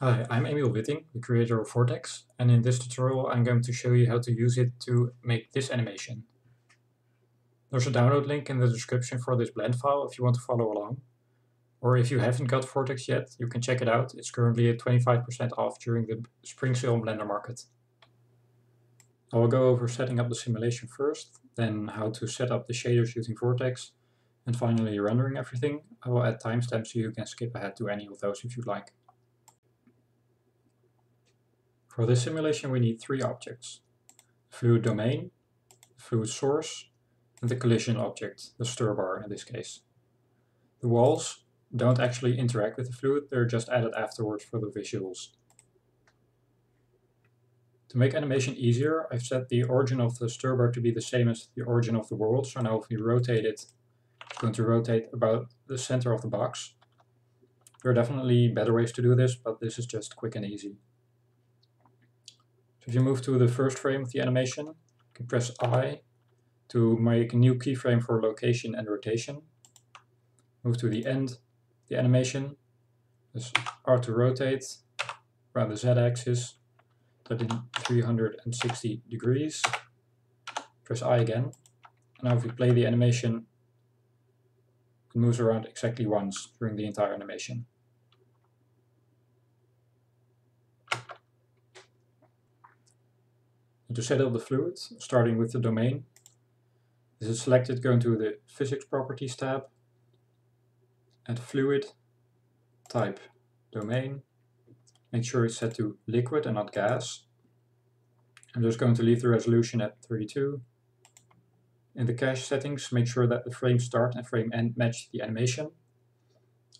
Hi, I'm Emil Witting, the creator of Vortex, and in this tutorial I'm going to show you how to use it to make this animation. There's a download link in the description for this blend file if you want to follow along. Or if you haven't got Vortex yet, you can check it out. It's currently at 25% off during the spring sale on Blender Market. I will go over setting up the simulation first, then how to set up the shaders using Vortex, and finally rendering everything. I will add timestamps so you can skip ahead to any of those if you'd like. For this simulation we need three objects. Fluid domain, fluid source, and the collision object, the stir bar in this case. The walls don't actually interact with the fluid, they're just added afterwards for the visuals. To make animation easier, I've set the origin of the stir bar to be the same as the origin of the world, so now if we rotate it, it's going to rotate about the center of the box. There are definitely better ways to do this, but this is just quick and easy. If you move to the first frame of the animation, you can press I to make a new keyframe for location and rotation. Move to the end the animation, press R to rotate around the Z-axis, that in 360 degrees. Press I again. And now if we play the animation, it moves around exactly once during the entire animation. And to set up the fluid, starting with the domain, this is selected, go into the Physics Properties tab, add Fluid, type Domain, make sure it's set to liquid and not gas. I'm just going to leave the resolution at 32. In the cache settings, make sure that the frame start and frame end match the animation.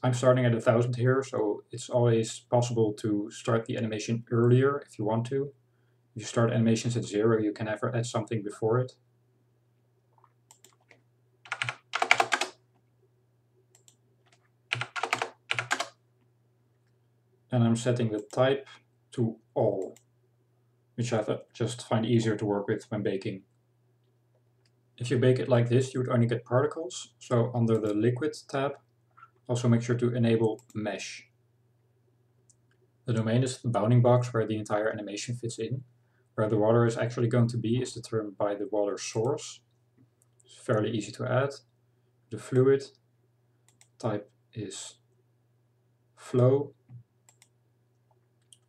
I'm starting at 1000 here, so it's always possible to start the animation earlier if you want to. You start animations at zero, you can never add something before it. And I'm setting the type to all, which I just find easier to work with when baking. If you bake it like this, you would only get particles. So under the liquid tab, also make sure to enable mesh. The domain is the bounding box where the entire animation fits in. Where the water is actually going to be is determined by the water source. It's fairly easy to add. The fluid type is flow.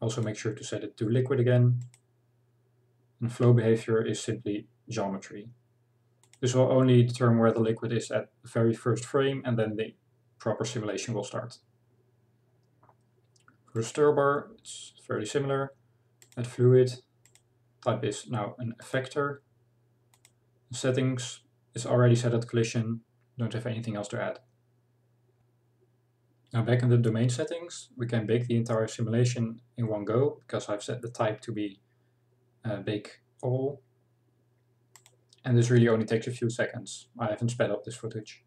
Also make sure to set it to liquid again. And flow behavior is simply geometry. This will only determine where the liquid is at the very first frame and then the proper simulation will start. For the stir bar, it's fairly similar. Add fluid, type is now an effector. Settings is already set at collision, don't have anything else to add. Now back in the domain settings, we can bake the entire simulation in one go, because I've set the type to be uh, bake all. And this really only takes a few seconds. I haven't sped up this footage.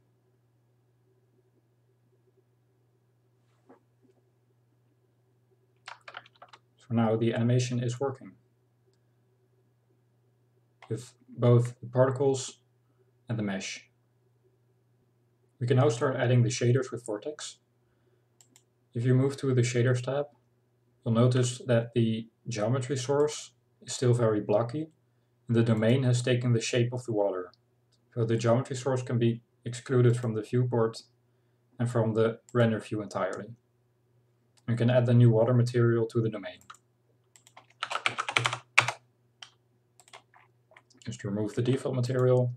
So now the animation is working with both the particles and the mesh. We can now start adding the shaders with Vortex. If you move to the Shaders tab, you'll notice that the geometry source is still very blocky, and the domain has taken the shape of the water. So the geometry source can be excluded from the viewport and from the render view entirely. You can add the new water material to the domain. Just remove the default material.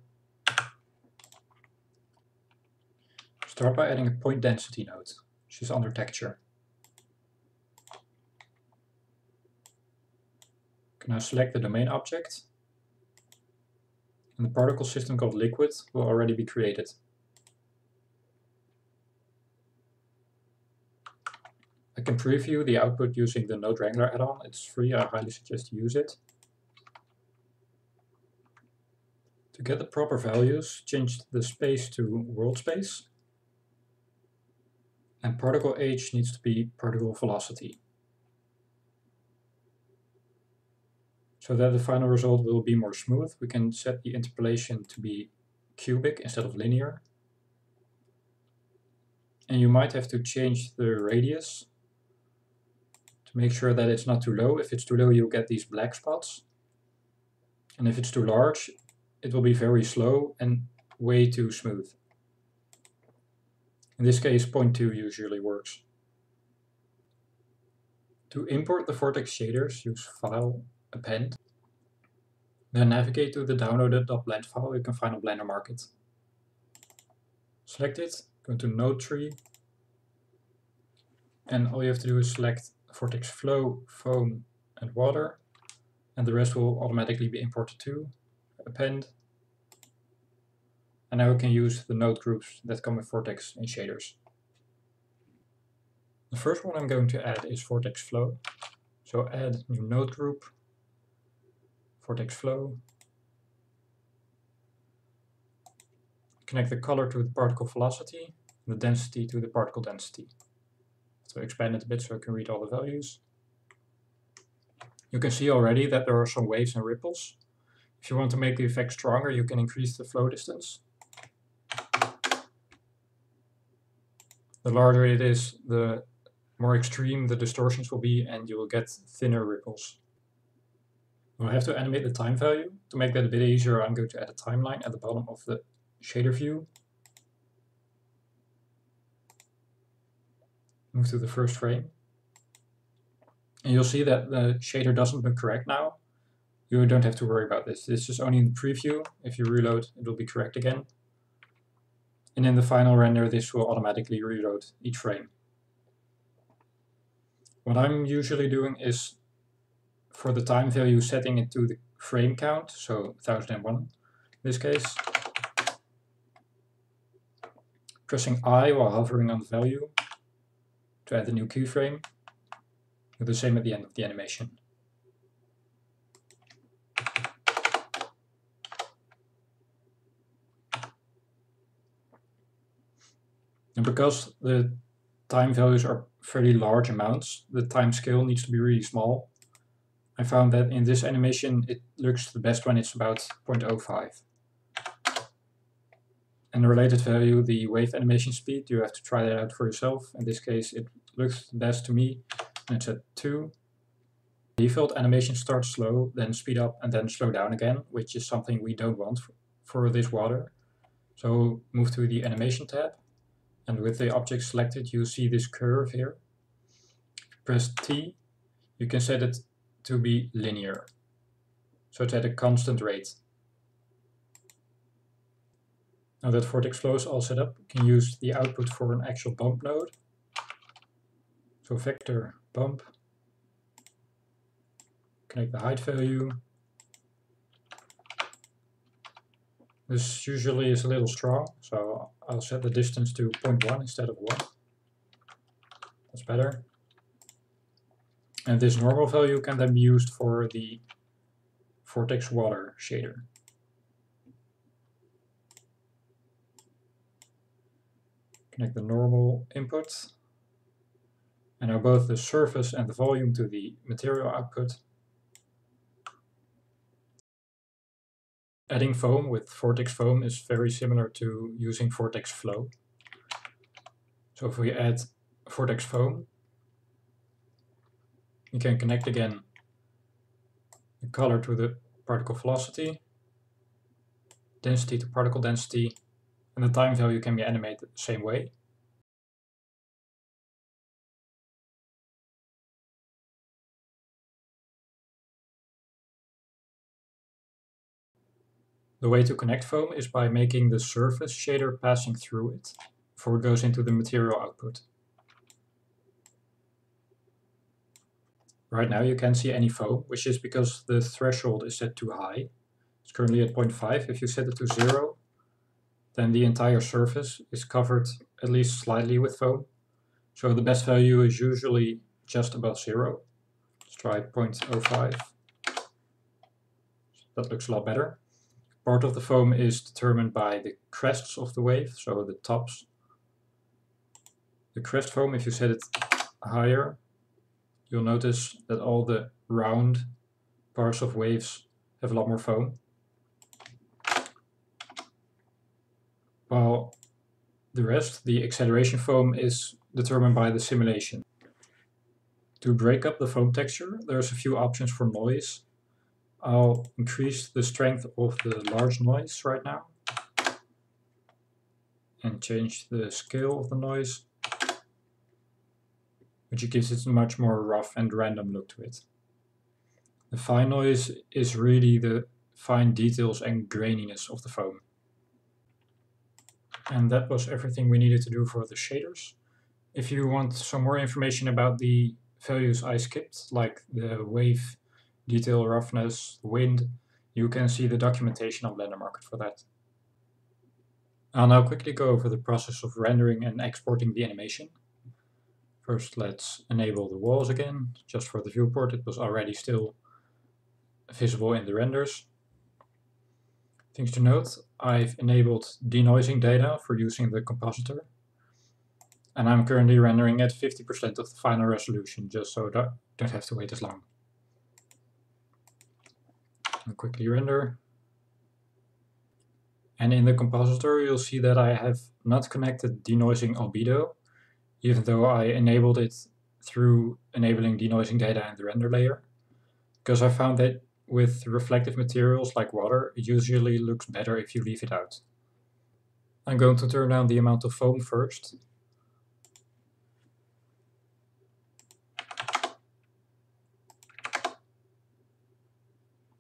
Start by adding a point density node, which is under texture. You can now select the domain object, and the particle system called liquid will already be created. I can preview the output using the Node Wrangler add-on. It's free, I highly suggest you use it. To get the proper values, change the space to world space. And particle age needs to be particle velocity. So that the final result will be more smooth, we can set the interpolation to be cubic instead of linear. And you might have to change the radius to make sure that it's not too low. If it's too low, you'll get these black spots. And if it's too large, it will be very slow and way too smooth. In this case, 0.2 usually works. To import the Vortex shaders, use File, Append. Then navigate to the downloaded .blend file you can find on Blender Market. Select it, go to Node Tree, and all you have to do is select Vortex Flow, Foam, and Water, and the rest will automatically be imported too. Append. And now we can use the node groups that come with Vortex and shaders. The first one I'm going to add is Vortex Flow. So add new node group, Vortex Flow. Connect the color to the particle velocity, and the density to the particle density. So expand it a bit so I can read all the values. You can see already that there are some waves and ripples. If you want to make the effect stronger, you can increase the flow distance. The larger it is, the more extreme the distortions will be and you will get thinner ripples. We'll have to animate the time value. To make that a bit easier, I'm going to add a timeline at the bottom of the shader view. Move to the first frame. And you'll see that the shader doesn't look correct now. You don't have to worry about this. This is only in the preview. If you reload, it will be correct again. And in the final render, this will automatically reload each frame. What I'm usually doing is for the time value setting it to the frame count, so 1001 in this case. Pressing I while hovering on the value to add a new keyframe. Do the same at the end of the animation. And because the time values are fairly large amounts, the time scale needs to be really small. I found that in this animation it looks the best when it's about 0.05. And the related value, the wave animation speed, you have to try that out for yourself. In this case it looks the best to me and it's at 2. Default animation starts slow, then speed up and then slow down again, which is something we don't want for, for this water. So move to the animation tab and with the object selected, you see this curve here. Press T, you can set it to be linear. So it's at a constant rate. Now that Vortex Flow is all set up, you can use the output for an actual bump node. So vector bump, connect the height value, This usually is a little strong, so I'll set the distance to 0.1 instead of 1. That's better. And this normal value can then be used for the Vortex Water shader. Connect the normal input. And now both the surface and the volume to the material output Adding foam with Vortex Foam is very similar to using Vortex Flow. So if we add Vortex Foam, we can connect again the color to the particle velocity, density to particle density, and the time value can be animated the same way. The way to connect foam is by making the surface shader passing through it before it goes into the material output. Right now you can't see any foam, which is because the threshold is set too high. It's currently at 0.5. If you set it to 0, then the entire surface is covered at least slightly with foam. So the best value is usually just above 0. Let's try 0.05. That looks a lot better. Part of the foam is determined by the crests of the wave, so the tops. The crest foam, if you set it higher, you'll notice that all the round parts of waves have a lot more foam. While the rest, the acceleration foam, is determined by the simulation. To break up the foam texture, there's a few options for noise. I'll increase the strength of the large noise right now and change the scale of the noise, which gives it a much more rough and random look to it. The fine noise is really the fine details and graininess of the foam. And that was everything we needed to do for the shaders. If you want some more information about the values I skipped, like the wave, detail, roughness, wind, you can see the documentation on Blender Market for that. I'll now quickly go over the process of rendering and exporting the animation. First let's enable the walls again, just for the viewport, it was already still visible in the renders. Things to note, I've enabled denoising data for using the compositor. And I'm currently rendering at 50% of the final resolution, just so I don't have to wait as long. I'll quickly render. And in the compositor you'll see that I have not connected denoising albedo, even though I enabled it through enabling denoising data in the render layer. Because I found that with reflective materials like water, it usually looks better if you leave it out. I'm going to turn down the amount of foam first.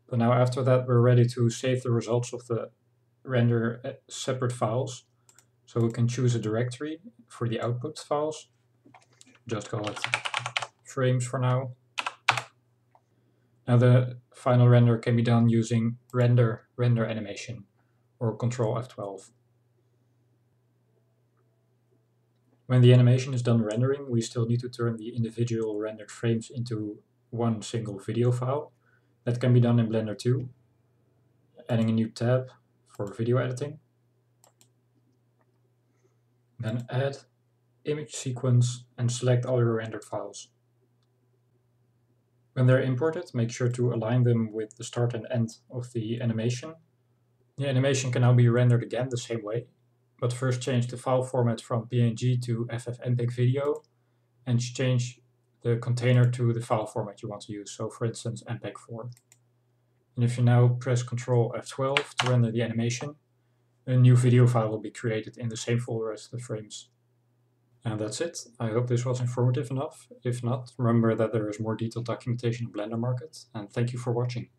But now after that we're ready to save the results of the render uh, separate files. So we can choose a directory for the output files. Just call it frames for now. Now the final render can be done using render render animation or Control F12. When the animation is done rendering, we still need to turn the individual rendered frames into one single video file. That can be done in Blender 2, adding a new tab for video editing. Then add image sequence and select all your rendered files. When they're imported, make sure to align them with the start and end of the animation. The animation can now be rendered again the same way, but first change the file format from PNG to FFmpeg video and change the container to the file format you want to use, so for instance MPEG-4. And if you now press Ctrl F12 to render the animation, a new video file will be created in the same folder as the frames. And that's it. I hope this was informative enough. If not, remember that there is more detailed documentation in Blender Market, and thank you for watching.